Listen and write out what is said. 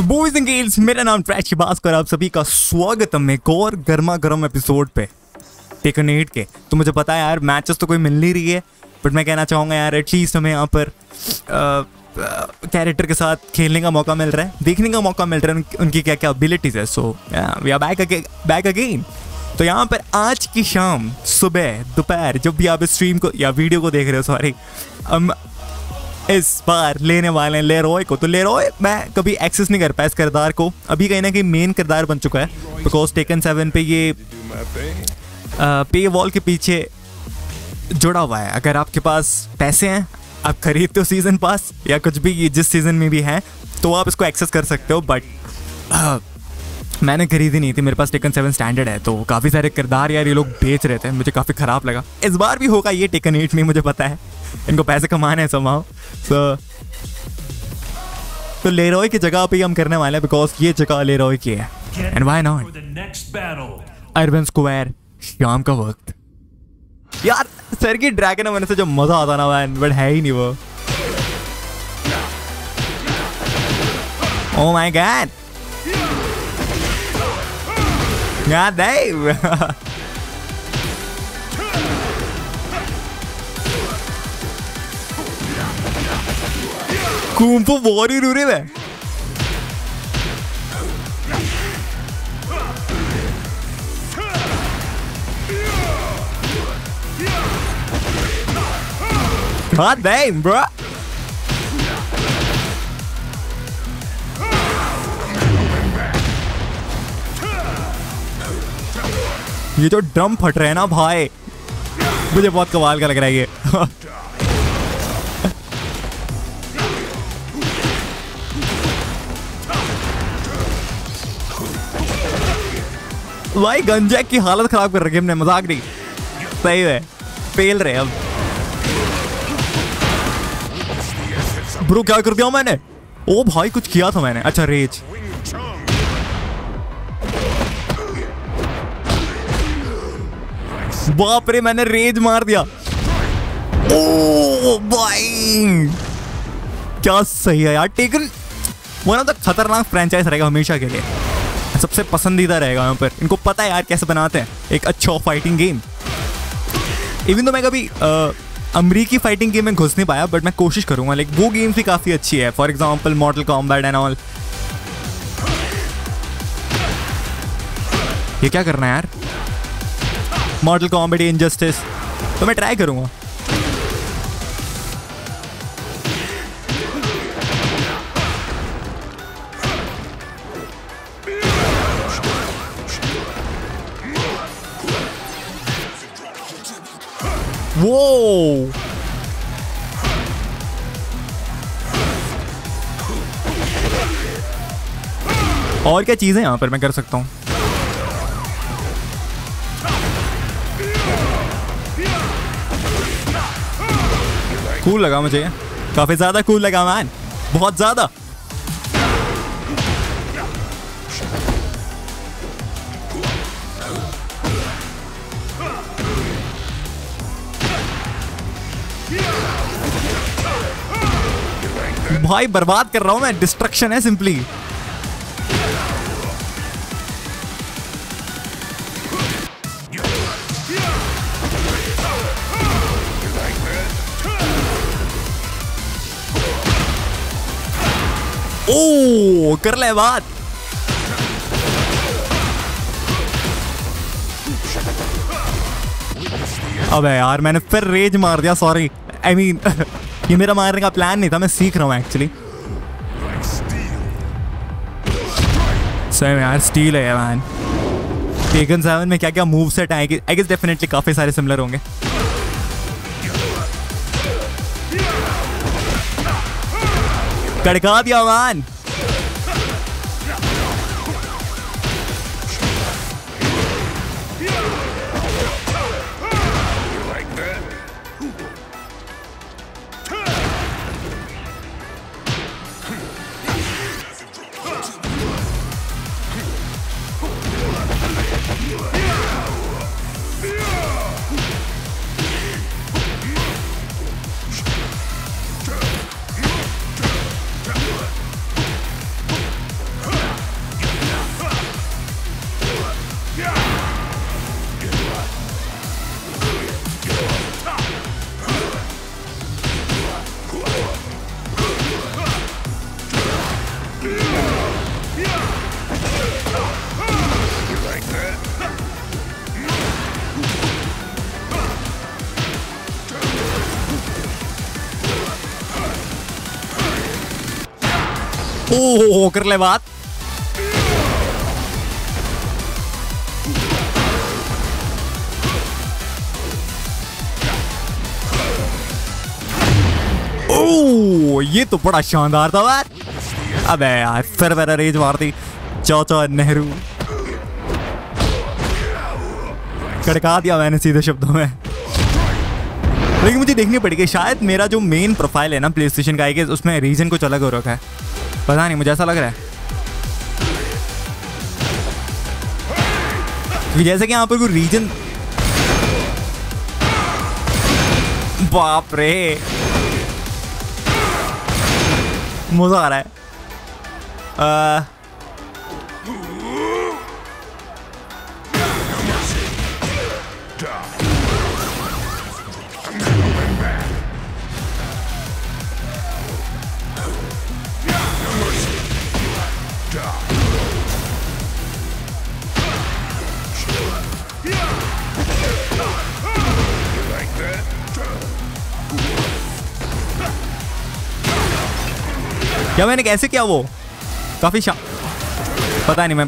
Boys and girls मेरा नाम trash बास्कर आप सभी का स्वागतम है एक और गर्मा गर्म एपिसोड पे टेकन एट के। तो मुझे पता है यार मैचेस तो कोई मिल नहीं रही है बट मैं कहना चाहूँगा यार एटलीस्ट हमें यहाँ पर कैरेक्टर के साथ खेलने का मौका मिल रहा है देखने का मौका मिल रहा है उन, उनकी क्या क्या एबिलिटीज है so we are back back again तो यहाँ पर आज की शाम सुबह दोपहर जब भी आप स्ट्रीम को या वीडियो को देख रहे हो सॉरी इस बार लेने वाले हैं लेरॉय को। तो लेरॉय मैं कभी एक्सेस नहीं कर पाया इस किरदार को। अभी कहीं ना कहीं मेन किरदार बन चुका है। बिकॉज़ टेकन सेवन पे ये पे वॉल के पीछे जुड़ा हुआ है। अगर आपके पास पैसे हैं, आप खरीदते हो सीज़न पास या कुछ भी जिस सीज़न में भी है तो आप इसको एक्सेस कर सकते हो। बट मैंने खरीदी नहीं थी। मेरे पास टेकन सेवन स्टैंडर्ड है। तो काफ़ी सारे किरदार यार ये लोग बेच रहे थे। मुझे काफ़ी ख़राब लगा। इस बार भी होगा ये टेकन एट में, मुझे पता है। इनको पैसे कमाने हैं समाओ सो तो लेरॉय की जगह पे हम करने वाले हैं बिकॉज़ ये जगह लेरॉय की है। And why not urban square शाम का वक्त। यार सर की ड्रैगन होने से जो मज़ा आता ना मैन बट है ही नहीं वो। ओ my god God damn. Warrior udah deh. God damn, bro. ये जो ड्रम फट रहे हैं ना भाई मुझे बहुत कमाल का लग रहा है ये भाई गंजैक की हालत खराब कर रखी हमने, मज़ाक नहीं। सही है फेल रहे अब ब्रो क्या कर दिया मैंने? ओ भाई, कुछ किया था मैंने। अच्छा रेज बाप रे, मैंने रेज मार दिया। ओ भाई, क्या सही है यार। टेकन वन ऑफ़ द खतरनाक फ्रेंचाइज रहेगा हमेशा के लिए। सबसे पसंदीदा रहेगा यहाँ पर। इनको पता है यार कैसे बनाते हैं। एक अच्छा फाइटिंग गेम इवन तो मैं कभी अमरीकी फाइटिंग गेम में घुस नहीं पाया बट मैं कोशिश करूँगा। लाइक वो गेम भी काफ़ी अच्छी है। For example model combat and all ये क्या करना है यार? मॉडल कॉमेडी इनजस्टिस तो मैं ट्राई करूँगा। वो और क्या चीज़ें यहाँ पर मैं कर सकता हूँ? कूल लगा मुझे। काफ़ी ज़्यादा कूल लगा मैन बहुत ज़्यादा। भाई बर्बाद कर रहा हूँ मैं। डिस्ट्रक्शन है सिंपली ओ कर ले बात। अबे यार, मैंने फिर रेज मार दिया सॉरी आई मीन ये मेरा मारने का प्लान नहीं था, मैं सीख रहा हूँ एक्चुअली सही में यार स्टील है मैन टेकन सेवन में क्या क्या मूव सेट आएँगे आई गेस डेफिनेटली काफ़ी सारे सिमिलर होंगे. कड़का दिया मैन ओ कर ले बात ओ ये तो बड़ा शानदार था यार। अबे यार, फिर मेरा रेज मार दी चाचा नेहरू। कड़का दिया मैंने सीधे शब्दों में। लेकिन मुझे देखनी पड़ेगी शायद मेरा जो मेन प्रोफ़ाइल है ना प्ले स्टेशन का उसमें रीजन कुछ अलग हो रखा है। पता नहीं मुझे ऐसा लग रहा है। क्योंकि जैसे कि यहाँ पर कोई रीजन बाप रे। मज़ा आ रहा है। आ, क्या मैंने कैसे किया वो? काफ़ी शा पता नहीं मैं